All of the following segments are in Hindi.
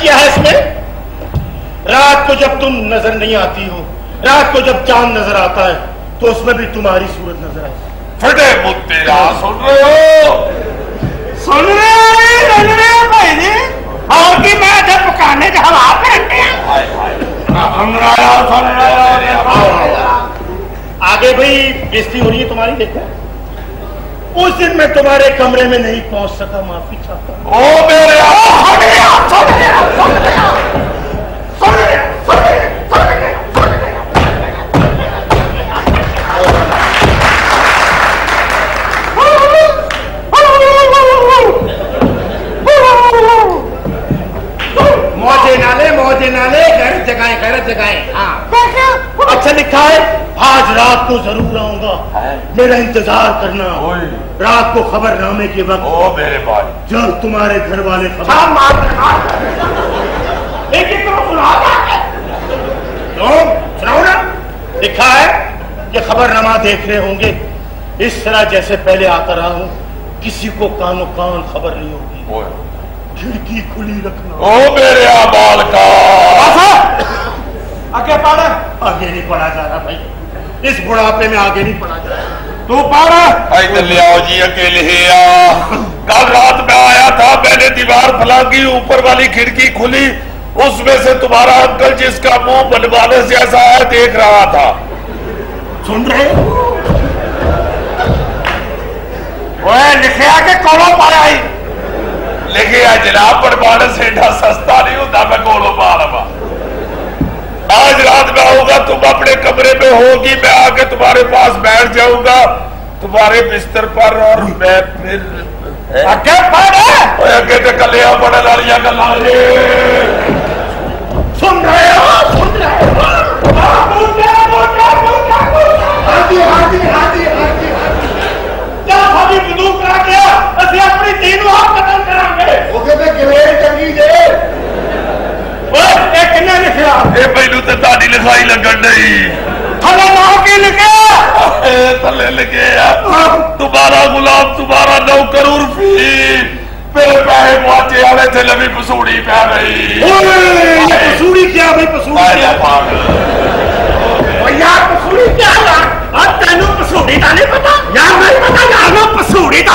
किया है इसमें रात को जब तुम नज़र नहीं आती हो रात को जब चाँद नज़र आता है तो उसमें भी तुम्हारी सूरत नज़र आती फटे मुत्तेरा सुन रहे हो? सुन रहे हो सुन रहे हो भाई जी? और की मैं तो पकाने हैं। हो रहे हो? आगे भाई बेइज्जती हो रही है तुम्हारी देखो उस दिन मैं तुम्हारे कमरे में नहीं पहुँच सका माफ़ी चाहता हूँ। ओ मेरे ज़रूर आऊँगा। मेरा इंतज़ार करना। रात को खबरनामे के वक्त ओ मेरे भाई। जब तुम्हारे घर वाले खबर। एक एक लिखा है कि खबरनामा देख रहे होंगे। इस तरह जैसे पहले आता रहा हूँ किसी को कानो कान खबर नहीं होगी। खिड़की खुली रखना। ओ मेरे आबाल का। आगे पढ़। आगे नहीं पढ़ा जा रहा भाई। इस बुढ़ापे में आगे नहीं पढ़ा जा रहा। तू आओ जी अकेले ही आ। कल रात में आया था मैंने दीवार फलांगी ऊपर वाली खिड़की खुली। उसमें से तुम्हारा अंकल जिसका मुँह बनवाने से ऐसा है देख रहा था। सुन रहे? ओए लिखिया के कोलो पढ़ा ही आज जनाब बनवाने से एडा सस्ता नहीं होता मैं कोलो पा रहा। आज रात में आऊँगा तुम अपने कमरे में होगी मैं आके तुम्हारे पास बैठ जाऊँगा तुम्हारे बिस्तर पर और मैं फिर अगे पढ़ अगे तो कलिया बड़े लालियाँ गल सुन रहे हो? सुन रहे हो? हाजी हाँ जी हाजी लगे तुम्हारा गुलाम तुम्हारा नौ करोड़ फ़ी मेरे पैसे पहुँचे आने थे लवी पसूड़ी पै रही पसूड़ी क्या भाई पसूड़ी क्या? यार पसूड़ी क्या यार अब तेन पसूड़ी का नहीं पता? यार नहीं पता यार। पसूड़ी का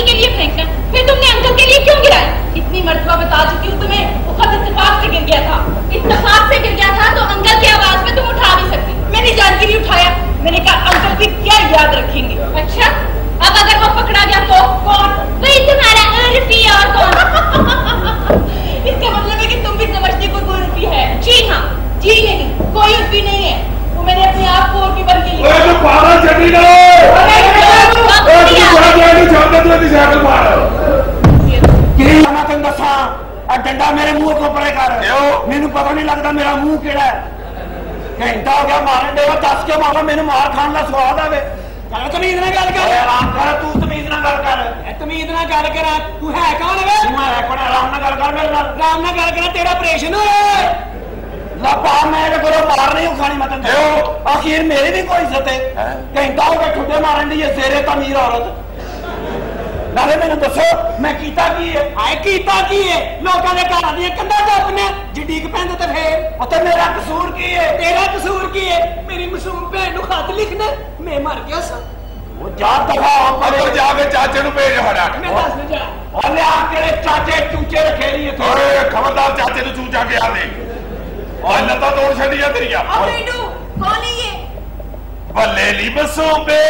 खत के लिए फेंकना फिर तुमने अंकल के लिए क्यों गिराया? इतनी मरतबा बता चुकी हूँ, तुम्हें वो खत इतफाक से गिर गया था। इतफाक से गिर गया था तो अंकल की आवाज़ में तुम उठा नहीं सकती। मैंने जान के लिए उठाया। मैंने कहा, अंकल भी क्या याद रखेंगे? अच्छा ਪਰੇ ਕਰ? ਮੈਨੂੰ ਪਤਾ ਨਹੀਂ ਲੱਗਦਾ ਮੇਰਾ ਮੂੰਹ ਕਿਹੜਾ ਹੈ। ਘੰਟਾ ਹੋ ਗਿਆ ਮਾਰਨ ਦੇ ਦੱਸ ਕੇ ਮਾਰਾ? ਮੈਨੂੰ ਮਾਰ ਖਾਣ ਦਾ ਸਵਾਦ ਆਵੇ। ਚੱਲ ਤਮੀਜ਼ ਨਾਲ ਗੱਲ ਕਰ। ਆਰਾਮ ਕਰ ਤੂੰ ਤਮੀਜ਼ ਨਾਲ ਗੱਲ ਕਰ। ਤਮੀਜ਼ ਨਾਲ ਗੱਲ ਕਰ। ਤੂੰ ਹੈ ਕੌਣ ਵੇ? ਤੂੰ ਹੈ ਕੋਣ? ਆਰਾਮ ਨਾਲ ਗੱਲ ਕਰ ਮੇਰੇ ਨਾਲ। ਆਰਾਮ ਨਾਲ ਗੱਲ ਕਰ ਤੇਰਾ ਆਪਰੇਸ਼ਨ ਹੋਇਆ ਲੱਭਾ ਮੈਂ ਇਹਦੇ ਕੋਲੋਂ ਮਾਰ ਨਹੀਂ ਖਾਣੀ ਮੈਂ ਤੈਨੂੰ? ਆਖਿਰ ਮੇਰੀ ਵੀ ਕੋਈ ਇੱਜ਼ਤ ਹੈ? ਘੰਟਾ ਹੋ ਗਿਆ ਠੁੱਡੇ ਮਾਰਨ ਦੀ ਇਹ ਜ਼ੇਰੇ ਤਮੀਰ ਔਰਤ। ਨਾਲੇ ਮੈਨੂੰ ਦੱਸੋ ਮੈਂ ਕੀਤਾ ਕੀ ਹੈ ਹਾਏ ਕੀਤਾ ਕੀ ਹੈ ਲੋਕਾਂ ਦੇ ਘਰਾਂ ਦੀਆਂ ਕੰਧਾਂ ਟੱਪਨੇ ਜਿੱਡੀਕ ਪੈਂਦੇ ਤੇ ਫੇਰ ਉੱਤੇ ਮੇਰਾ ਕਸੂਰ ਕੀ ਹੈ ਤੇਰਾ ਕਸੂਰ ਕੀ ਹੈ ਮੇਰੀ ਮਸੂਮ ਭੈਣ ਨੂੰ ਖਤ ਲਿਖਣਾ ਮੈਂ ਮਰ ਗਿਆ ਸਾਂ ਉਹ ਜਾ ਦਫਾ ਹੋ ਪਰੇ ਜਾ ਕੇ ਚਾਚੇ ਨੂੰ ਭੇਜ ਹੜਾ ਮੈਂ ਦੱਸ ਦੇ ਜਾ ਉਹ ਲਿਆ ਕਿਹੜੇ ਚਾਚੇ ਚੂਚੇ ਰੱਖੇ ਨਹੀਂ ਇੱਥੇ ਓਏ ਖਬਰਦਾਰ ਚਾਚੇ ਨੂੰ ਚੂਚਾ ਕੇ ਆ ਦੇ ਓਏ ਲੱਤਾਂ ਤੋੜ ਛੱਡੀਆਂ ਤੇਰੀਆਂ ਓ ਮੈਨੂੰ ਕੋਲੀ ਬੱਲੇ ਲੀ ਮਸੂਮ ਬੇ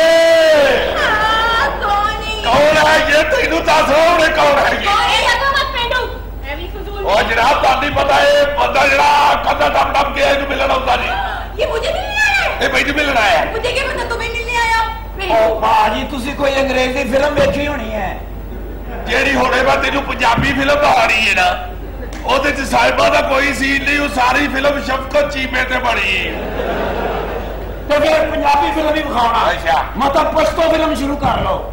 ਕੌਣ ਹੈ ਜੇ ਤੈਨੂੰ ਦੱਸ ਉਹਨੇ ਕੌਣ ਹੈ ਇਹ ਲੱਗੋ ਮਤ ਪੈਂਡੂ ਐਵੇਂ ਫਜ਼ੂਲ ਉਹ ਜਨਾਬ ਤੁਹਾਨੂੰ ਪਤਾ ਹੈ ਬੰਦਾ ਜਿਹੜਾ ਕੰਦਾ ਟੱਪ ਟੱਪ ਕੇ ਇਹਨੂੰ ਮਿਲਣ ਆਉਂਦਾ ਨਹੀਂ। ਇਹ ਮੁਝੇ ਨਹੀਂ ਆਇਆ ਇਹ ਮੈਨੂੰ ਮਿਲਣ ਆਇਆ ਮੁਝੇ ਕੀ ਪਤਾ ਤੂੰ ਮੈਨੂੰ ਨਹੀਂ ਆਇਆ? ਉਹ ਬਾਜੀ ਤੁਸੀਂ ਕੋਈ ਅੰਗਰੇਜ਼ੀ ਫਿਲਮ ਵੇਖੀ ਹੋਣੀ ਹੈ? ਜਿਹੜੀ ਹੋਣੇ ਮੈਂ ਤੈਨੂੰ ਪੰਜਾਬੀ ਫਿਲਮ ਦਿਖਾਣੀ ਹੈ ਨਾ ਉਹਦੇ ਚ ਸਾਹਿਬਾ ਦਾ ਕੋਈ ਸੀਨ ਨਹੀਂ ਉਹ ਸਾਰੀ ਫਿਲਮ ਸ਼ਫਕਤ ਚੀਮੇ ਤੇ ਬਣੀ ਤੇ ਫਿਰ ਪੰਜਾਬੀ ਫਿਲਮ ਹੀ ਵਿਖਾਉਣਾ। ਅੱਛਾ। ਮਤਲਬ ਪਸ਼ਤੋ ਫਿਲਮ ਸ਼ੁਰੂ ਕਰ ਲਓ।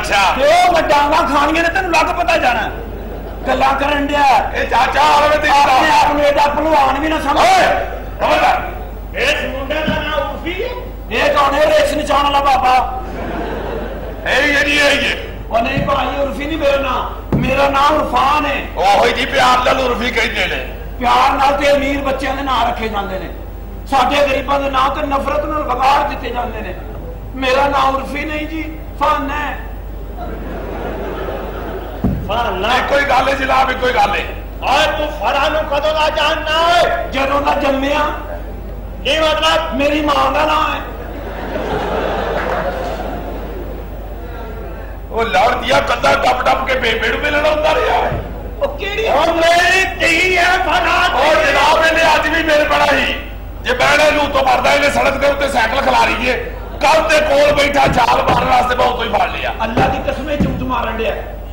ਅੱਛਾ। ਤੇ ਉਹ ਵੱਡਾਂਗਾ ਖਾਣੀਆਂ ਨੇ ਤੈਨੂੰ ਲੱਗ ਪਤਾ ਜਾਣਾ ਗੱਲਾਂ ਕਰਨ ਡਿਆ ਇਹ ਚਾਚਾ ਆਵੇ ਤੇ ਆਪਣੇ ਆਪ ਨੂੰ ਇਹਦਾ ਭਲਵਾਨ ਵੀ ਨਾ ਸਮਝ ਓਏ ਖਬਰਦਾਰ ਇਸ ਮੁੰਡੇ ਦਾ ਨਾਮ ਉਰਫੀ ਹੈ ਇਹ ਕੌਣ ਹੈ ਰੇਸ ਨਚਾਉਣ ਵਾਲਾ ਬਾਬਾ ਇਹ ਜਿਹੜੀ ਹੈ ਇਹ ਉਹ ਨਹੀਂ ਭਾਈ ਉਰਫੀ ਨਹੀਂ ਮੇਰਾ ਨਾਮ ਮੇਰਾ ਨਾਮ ਉਰਫਾਨ ਹੈ ਉਹੋ ਜੀ ਪਿਆਰ ਨਾਲ ਉਰਫੀ ਕਹਿੰਦੇ ਨੇ ਪਿਆਰ ਨਾਲ ਤੇ ਅਮੀਰ ਬੱਚਿਆਂ ਦੇ ਨਾਂ ਰੱਖੇ ਜਾਂਦੇ ਨੇ ਸਾਡੇ ਗਰੀਬਾਂ ਦੇ ਨਾਂ ਤੇ ਨਫ਼ਰਤ ਨਾਲ ਵਿਗਾੜ ਦਿੱਤੇ ਜਾਂਦੇ ਨੇ ਮੇਰਾ ਨਾਮ ਉਰਫੀ ਨਹੀਂ ਜੀ ਫਨ ਹੈ कोई गाले जिला भी कोई गाले और तू फरानू कदों का तो जानना है। का जन्मिया। ये मतलब मेरी माँ का ना है। वो लड़ दिया डब डब के बेबेड़ में लड़ा रहा है। ओ भी मेरे बड़ा ही। जे लू तो है। कल बैठा चाल मारने बहुत लिया। अल्लाह की कसमें चुमचुमा रहा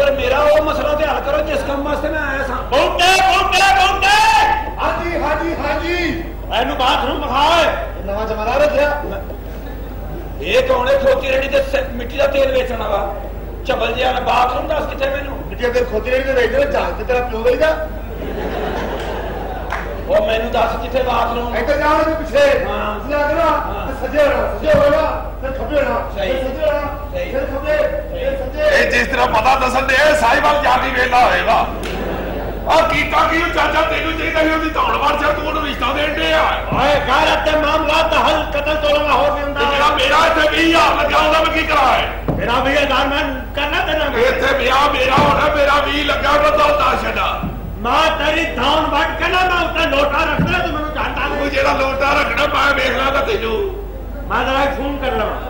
ਪਰ ਮੇਰਾ ਉਹ ਮਸਲਾ ਤੇ ਹੱਲ ਕਰੋ ਜਿਸ ਕੰਮ ਵਾਸਤੇ ਮੈਂ ਆਇਆ ਸਾਂ। ਬੁੱਢੇ ਬੁੱਢੇ ਬੁੱਢੇ ਹਾਂਜੀ ਹਾਂਜੀ ਹਾਂਜੀ। ਇਹਨੂੰ ਬਾਥਰੂਮ ਇਹ ਨਵਾਂ ਜਮਾਨਾ ਰੱਖਿਆ। ਇਹ ਕੌਣ ਖੋਤੀ ਰੇੜੀ ਤੇ ਮਿੱਟੀ ਦਾ ਤੇਲ ਵੇਚਣ ਵਾਲਾ। ਚਬਲ ਜਿਹਾ ਨਾ ਬਾਥਰੂਮ ਦੱਸ ਕਿੱਥੇ ਮੈਨੂੰ? ਜੇ ਅਗਰ ਖੋਤੀ ਰੇੜੀ ਤੇ ਵੇਚਦੇ ਨਾ ਚਾਹ ਤੇ ਤੇਰਾ ਪਿਓ ਵੇਚਦਾ ਉਹ ਮੈਨੂੰ ਦੱਸ ਕਿੱਥੇ ਬਾਥਰੂਮ? ਇੱਧਰ ਜਾਣ ਦੇ ਪਿੱਛੇ। ਹਾਂ। ਤੁਸੀਂ ਆ ਨਾ ਹਾਂ। ਤੇ ਸੱਜੇ ਹੋਣਾ ਸੱਜੇ ਹੋਣਾ ਫਿਰ ਖੱਬੇ ਹੋਣਾ। ਸਹੀ। ਸੱਜੇ ਹੋਣਾ। ਇਹ ਜਿਸ ਤਰ੍ਹਾਂ ਪਤਾ ਦੱਸਣ ਦੇ ਸਾਈਵਾਲ ਜਾਨੀ ਵੇਲਾ ਹੋਏਗਾ। ਆ ਕੀਤਾ ਕੀ ਚਾਚਾ ਤੈਨੂੰ ਚਾਹੀਦਾ ਸੀ ਉਹਦੀ ਧੌਣ ਮਾਰ ਚਾ ਤੂੰ ਉਹਨੂੰ ਰਿਸ਼ਤਾ ਦੇਣ ਦੇ ਆ ਓਏ ਗੈਰਤ ਦੇ ਮਾਮਲਾ ਦਾ ਹੱਲ ਕਤਲ ਤੋਂ ਲਗਾ ਹੋ ਤੇ ਜਾਂਦਾ ਜਿਹੜਾ ਮੇਰਾ ਇੱਥੇ 20000 ਲੱਗਿਆ ਉਹਦਾ ਮੈਂ ਕੀ ਕਰਾਂ ਹੈ ਮੇਰਾ ਵੀ ਹਜ਼ਾਰ ਮੈਂ ਕਰਨਾ ਦੇਣਾ ਇੱਥੇ ਵਿਆਹ ਮੇਰਾ ਹੋਣਾ ਮੇਰਾ 20 ਲੱਗਾ ਉਹਦਾ ਤਾਂ ਦੱਸ ਛੱਡਾ। ਮੈਂ ਤੇਰੀ ਧੌਣ ਵੱਟ ਕੇ ਨਾ ਮੈਂ ਉੱਤੇ ਲੋਟਾ ਰੱਖਦਾ ਤੂੰ ਮੈਨੂੰ ਜਾਣਦਾ ਤੂੰ ਜਿਹੜਾ ਲੋਟਾ ਰੱਖਣਾ ਮੈਂ ਵੇਖ ਲਾਂਗਾ ਤੈਨੂੰ। ਮੈਂ ਤੇਰਾ ਫੋਨ ਕਰ ਲਵਾਂ।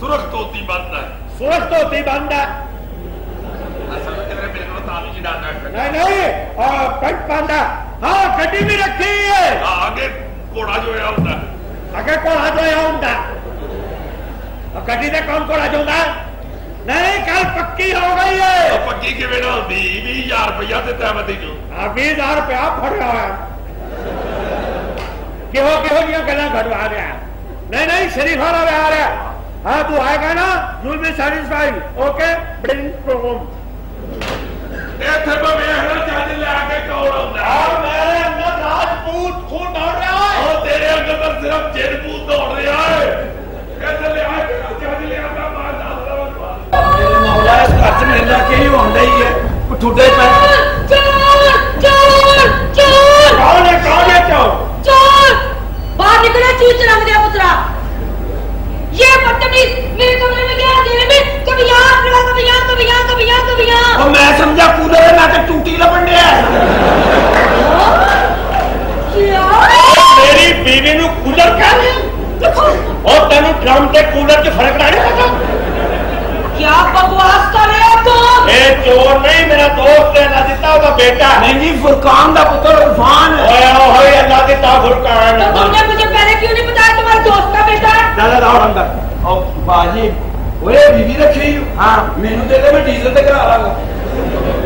સુરક્ષ है। બાંધતા સુરક્ષ ધोती है नहीं नहीं और पेट पांडा हाँ। गड्डी भी रखी है। हाँ, आगे कोड़ा जो है होता आगे कोड़ा जो है होता और गड्डी ने कौन कोड़ा जो होता नहीं कल पक्की हो गई है। तो पक्की की बेटा भी बीस हज़ार रुपया देता है मती जो हाँ बीस हज़ार रुपया फट रहा है। क्यों केहो दिया गला घटवा रहा नहीं नहीं शरीफ आ रहा है। हाँ तू आएगा ना? You be satisfied okay bring programme ये थर्बा में हर जाने ले आके कौड़ा और मेरे अंदर राजपूत खून दौड़ रहा है। और तेरे अंदर तो सिर्फ़ जेलपूत दौड़ रहा है। कैसे ले आके जाने ले आका मार डाल रहा है मौला इस खर्च में लगे ही होंडा ही है। वो ठुडे पे चोर चोर चोर कौन है कौन है चोर चोर बाहर निकले चूचरा मेरे पुत्रा ये बदतमीज मेरे कमरे में गया अंधेरे में? तो कभी यहाँ खड़ा कभी तो यहाँ तो कभी यहाँ कभी यहाँ कभी यहाँ। और मैं समझा कूलर है मैं तो टूटी लपट गया मेरी बीवी नु कूलर कह रहे और तेन ड्रम ते कूलर च फ़र्क नहीं पता क्या बकवास कर रहे हो तुम? ए चोर नहीं मेरा दोस्त है अल्लाह दिता ओदा बेटा। नहीं फुरकान दा पुत्र उफान होया होया अल्लाह दिता फुरकान है ਦਾਦਾ ਲਾਓ ਅੰਦਰ ਉਹ ਬਾਜੀ ਓਏ ਬੀਬੀ ਰੱਖੀ ਹਾਂ ਮੈਨੂੰ ਦੇ ਦੇ ਮੈਂ ਡੀਜ਼ਲ ਤੇ ਕਰਾ ਲਾਂਗਾ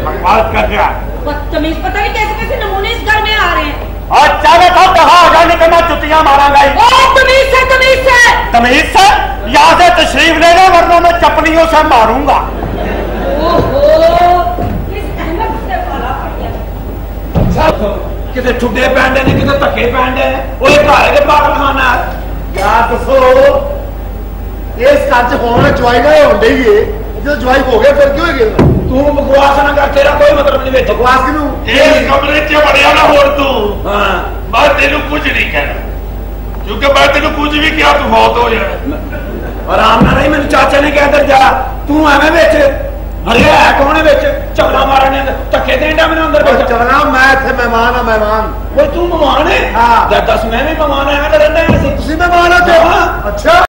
बकवास कर रहा बदतमीज पता नहीं कैसे कैसे नमूने इस घर में आ रहे हैं और चाहे तो कहा होगा नहीं कि मैं जुतियां मारांगा ही ओ तमीज से तमीज से तमीज से यहाँ से तशरीफ ले लो वरना मैं चपलियों से मारूंगा ओहो इस अहमद से भला पड़ गया ਕਿਤੇ ਠੁੱਡੇ ਪੈਂਦੇ ਨੇ ਕਿਤੇ ਧੱਕੇ ਪੈਂਦੇ ਨੇ ਓਏ ਘਰ ਦੇ ये सच होना चाहिए होंगे ही है। जो ज्वाइब हो गया फिर क्यों गिरना तू बकवास ना कर तेरा कोई मतलब नहीं बकवास क्यों? इस कमरे च बड़िया ना होर तू। हाँ। मैं तेनु कुछ नहीं कहना। क्योंकि मैं तेनु कुछ भी क्या तू मौत हो जाए। आराम ना नहीं मेनू चाचा ने कहा इधर जा। तू एवें बेच। अरे है कौन है बेच? चवला मारने धक्के देंदा मेनू अंदर बेच चवला मैं इथे मेहमान हाँ मेहमान। वो तू मेहमान है? हाँ। दस मैं भी मेहमान है मैं रहंदा है। तुसी मेहमान